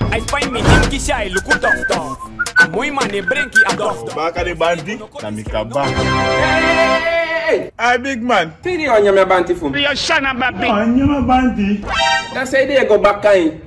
I spy me him kisha I look tough tough. Moi mane brenki a dof. Baka de bandi na mikaba. Hey! I big man. Tini onyame bandi fun. Yo shana babi. Onyame bandi. Na say dey go bakai.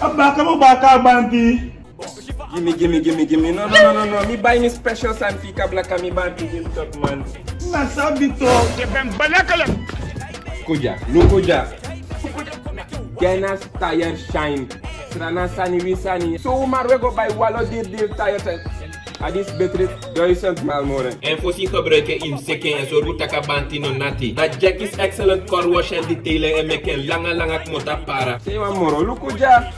Abaka mo baka bandi. Gimme, gimme, gimme, gimme. No, no, no, no, no. Me buy me special and fika black and me buy piggy top man. Na sabito. Depem balakala. Koja, look koja. Ghana's tire shine. Srana sani wi sani. So umar we go buy walo dir dir tire test. Adis betri 1000 mal more. En voorzien gebruiken in seken en zo roetaka banti no nati. Dat Jack is excellent car wash en detailing en meken lange lange kmota para. Say one more. Lu kuja.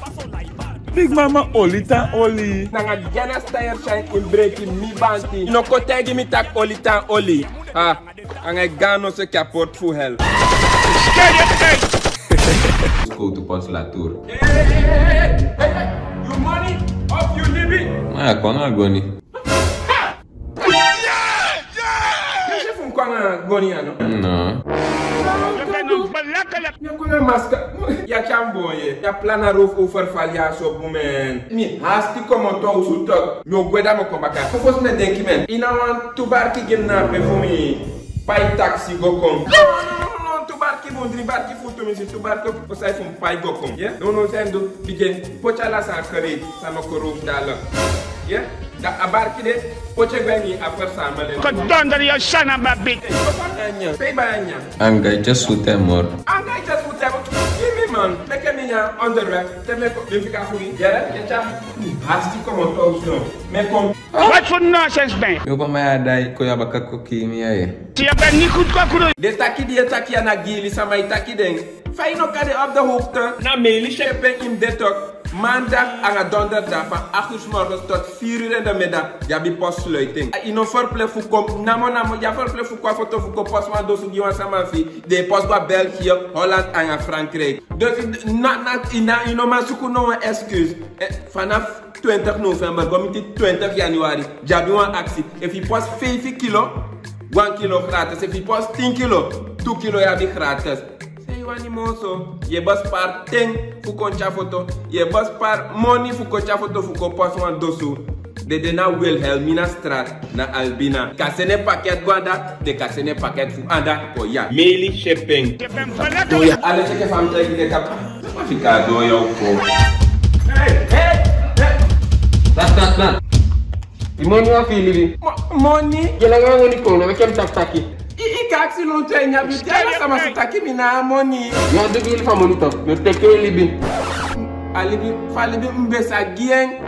Big mama oli tan oli. Nanga Genas tire shine in breaking mi banti. No kote give me tak oli tan oli. Ha. Anga gano se kapot fu to pas food postulatur. Hey, hey, hey, you money of you living? Ah, qual é é não é Goni? gonia no? No. Mwen konen maska, não. chanbonye, Não. plana rof ou farfal ya so pou men. Não. hasti komonton ou sou tok, mwen gweda mwen Não. Fou fos mwen denki men, ina wan tubar Não. gen nan pe fou mi, pay taksi mondribat ki foto mi si tubat ko ko sai fun pai go kom no no sendo kigen pochala sa kare sama ko roof dala yeah? Da abar ki de poche gani afar sama le ko dondar yo shana babit pe banya anga just utemor anga just utemor give me man. Na on te me fika ya. Me kom. What for nonsense ben? Yo pa maya dai ko yabaka koki mi ben goed kwa kuro. De taki die taki na gili sama itaki den. Fai no kade op de hoogte. Na meli shepen im detok. Maandag aan het donderdag van 8 uur s morgens tot 4 uur in de middag. Ja, die postsluiting. In een verplek voor kom, namo namo, ja verplek voor kwa foto voor kom post van dosu die wan sama fi. De post bij België, Holland en Frankrijk. Dus na na ina ino maar zoeken nou een excuus. Eh, Vanaf 20 november, kom ik 20 januari. Ja, die wan actie. If je post 5 kilo, 1 kilo gratis. If je post 10 kilo, 2 kilo ja, gratis. Say wani moso, je bas par ting fu koncha foto, je bas par money fu koncha foto fu ko pas wan dosu. De de na Wilhelmina Straat na Albina. Kasene pakket gwanda, de kasene pakket fu anda ko ya. Meli shipping. Je ben balakala. Ale cheke fam tegi de kap. Ma fika do yo ko. Hey, hey, hey. Dat, dat, dat. Die money wa fili bi. Money, je la nga ngoni ko na kem tak taki. taxi não tem minha vida, essa mas tá aqui me na money. Não digo ele fa monito, eu te que ele bi. Ali bi, fali bi mbesa gien,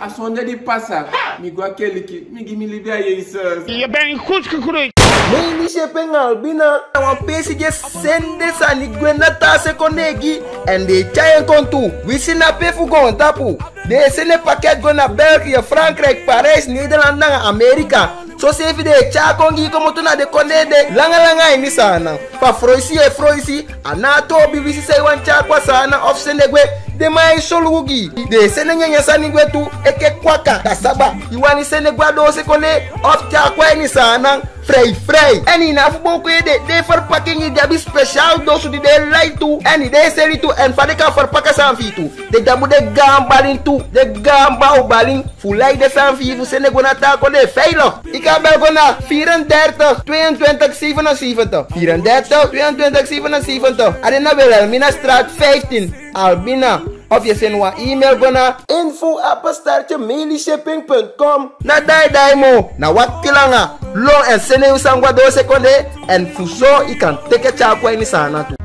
a sonda de passa. Mi go aquele que mi gi mi a Jesus. E bem cusco cruz. Nei ni shepen albina wan pesi je sende sani gwenda tase konegi en de chayen kontu wisi na pefu gon tapu de sene paket go na België, Frankrijk, Parijs, Nederland na Amerika so sefide chako ngiko mutuna de kolede langa langa ini sana. Fa froisi e froisi anato bibisi seiwan chakwa sana ofsende gwe dema isolugi de sene nyanya sani gwe eke kwaka kasaba. Iwani sene gwa dose kole of chakwa ini sana. Vrij vrij en in afbouw je de de verpakking die hebben speciaal dosu die de light toe en die de serie toe en van de kan verpakken zijn vie toe de dat moet de gambalin toe de gamba balin. Fulai de zijn vie voor sene gona tako de veilig ik heb gona 34 22 77 34 22 77 Arena Wilhelmina straat 15 Albina of je zendt een e-mail gona info apenstaartje mailishipping.com na dai dai mo. Na wat kilanga. Long en sene usangwa do sekonde en fuso i kan teke chakwa ini sana tu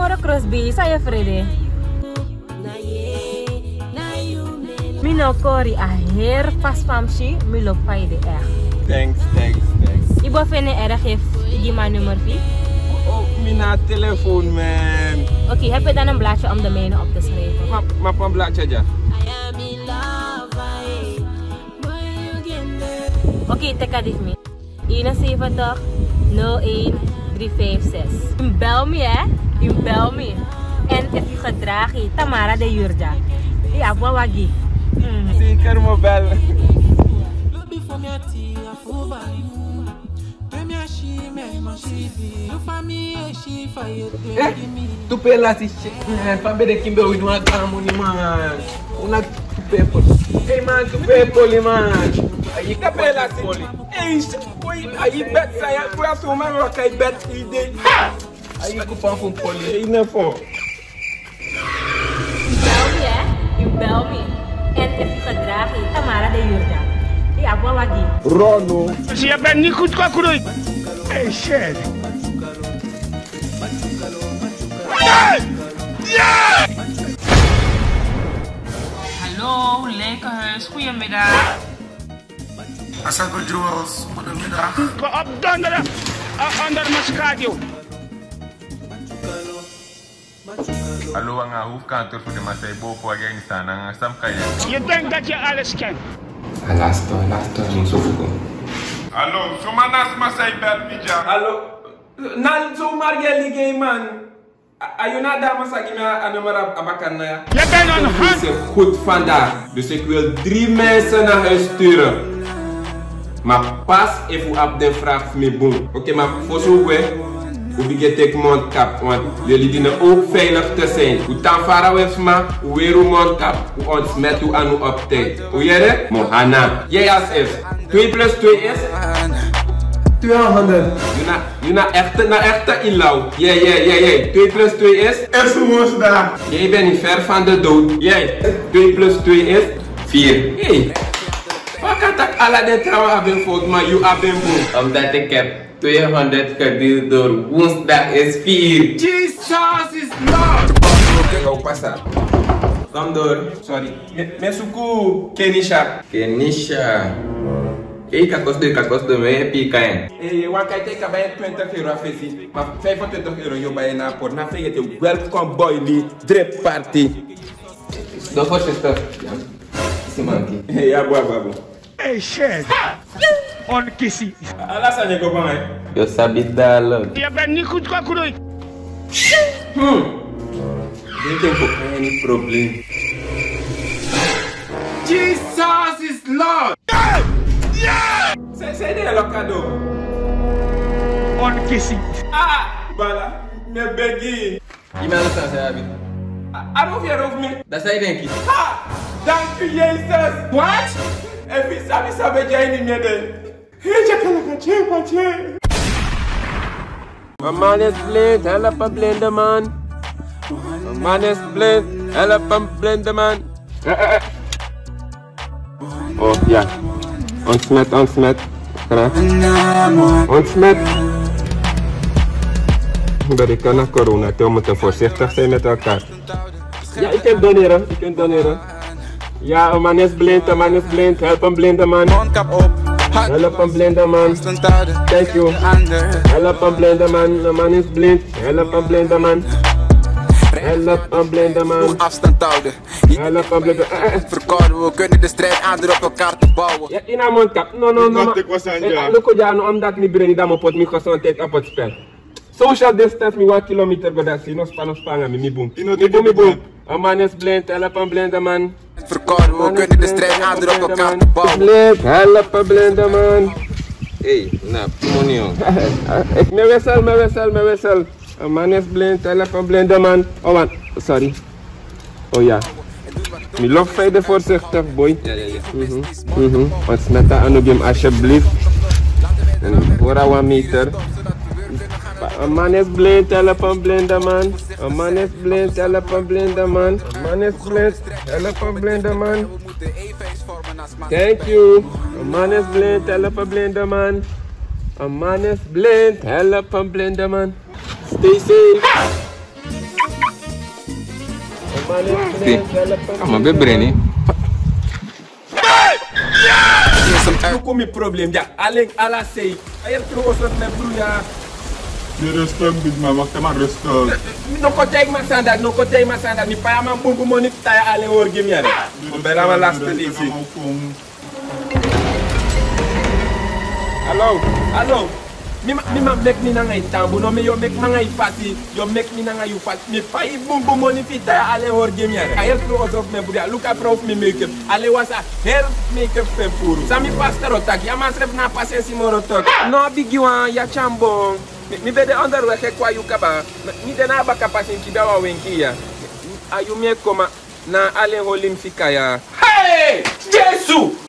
Ikan komoro crossby, saya Frede. Na ye, na you, me Mi no kori a her fast famsi, mi lo pay de er. thanks thanks thanks Ibo fene er geef die mijn nummer 4. oh mi na telefoon man Oké, heb je dan een blaadje om de mijne op te schrijven? ma ma eh. Boy, you get there. Oké, teka dit me. 71 01 Di faces, imbel me, eh Je bel me. and if you je Tamara de Jurja. Ja, wat wagi. Zeker me bel. Eh, voor mij tia voor Tu pela si fambe de man. Una tu pepoli. Hey man, tu pepoli man. aí sini assim, tipo, eyisi é é tipo, aí ayibɛti ayi kuyasi Aí ma yɔrɔ ka ibɛti ide Aí, panfo aí eyi ne fɔ. Aí me hè u bel me en even gedraag je de Jordaan ja vou lá aqui. Rono se assim, é bem nico de qualquer ei sério. Hallo, lekker huis, goedemiddag. Asako Jewels, Mudamida. Go up under, uh, under Mascagio. Alo nga huf kantor fu de masai boko again sana sam kaya. You think that you alles can? Alasto, alasto mun sufuko. Alo, so manas masai bel mija. Alo, nan zo margeli gay man. Ayuna dames anu zeg maar aan nummer abakanaya. Je bent een hand. goed vandaag. Dus ik wil drie mensen naar huis sturen. Maar pas even op de vraag van mijn boem. Oké, maar voor zo we. Hoe begin ik mondkap? Want jullie dienen ook veilig te zijn. Hoe tan fara we maar, hoe weer uw mondkap. Hoe ons met u aan u op tijd. Hoe het? Mohana. Jij als is. 2 plus 2 is? 200. Je na, je na echte, na echte inlauw. Jij, jij, jij, jij. 2 plus 2 is? Is daar. Jij bent niet ver van de dood. Jij. 2 plus 2 is? 4. Hey. attack all of the tower have been fucked, man. You have been moved. Of that they kept 300 Kadir door wounds that is feed. Jesus is Lord! Au passage. Gamdor, sorry. Mesuku Kenisha. Kenisha. Ei, que custa, que custa também é pica, hein? Ei, eu acai tem que vai 20 euros fez mas fez quanto euros eu vai na por na feia teu welcome boy li drip party. Não foste estar. Sim, mano. Ei, agora, agora. Hey, chef! On kisi. Ala sa je kopan e. Yo sabit dalon. Ya ben ni kout kwa. Hmm. Jesus is Lord! Yeah! Yeah! Se se de. On kisi. Ah! Bala. Me begi. Ime ala sa se abit. Arov yarov mi. Da sa yon kisi. Ha! Thank you, Jesus! What? Efi sabi sabi jai ni mede. Heja kala ka che pa che. A man is blind, help a blind man. A man is blind, help a blind man. Oh ja. Ontsmet, ontsmet. Graag. Ontsmet. Dat ik kan naar corona, we moeten voorzichtig zijn met elkaar. Ja, ik kan doneren, ik kan doneren. Ja, een man is blind, een man is blind, help een blinde man. Mondkap op, Help een blinde man. Thank you. Help een blinde man, een man is blind. Help een blinde man. Help een blinde man. afstand houden. Help een blinde eh, eh. Verkouden, we kunnen de strijd aan door op elkaar te bouwen. Ja, in een mondkap. No, no, no. Wat ik was aan, Eh, ja. Look, ja, no, omdat ik niet breng, dan moet ik gezondheid op het spel. Social distance, mi one kilometer go dat no span of span, mi mi boom. Mi boom, mi boom. Een man is blind, help een blinde man. Verkouden, we kunnen de strijd aan door op elkaar te bouwen. Blind, help een blinde man. Hey, na pumonio. Ik me wissel, me wissel, me wissel. Een man is blind, help een blinde man. Oh man, sorry. Oh ja. Mi loop verder voorzichtig, boy. Ja, ja, ja. Mhm. Mhm. Want met dat anubim alsjeblieft. En voor een meter. A man is blind, tell up and blind man. A man is blind, tell up and blind man. A man is blind, tell up and blind man. Thank you. A man is blind, tell up and blind man. A man is blind, tell up and blind man. Stay safe. I'm a bit brainy. You cum me problem, ia, aleg ala sei. Ayer trebuie să blue, bruia. Mi restan big ma wakte ma restan. Mi no ko jay ma sandak, no pas jay ma sandak. Mi paya man bumbu mo nif taya ale wor gim yare. Mbe la ma last lisi. Hello. Mi mi ma mek ni na tambu no mi yo mek ma ngai fasi, yo mek ni na ngai fasi. Mi pay bumbu mo nif taya ale wor gim yare. I help close of me budia. Look at of me makeup. Ale wasa help makeup fe puru. Sami pastor otak, ya masref na pasensi morotok. No big you ah, ya chambo. mibede andarweke kwa yu mi mide na baka pasin kida wa ya ayumie koma na ale holim fika hey! Jesu!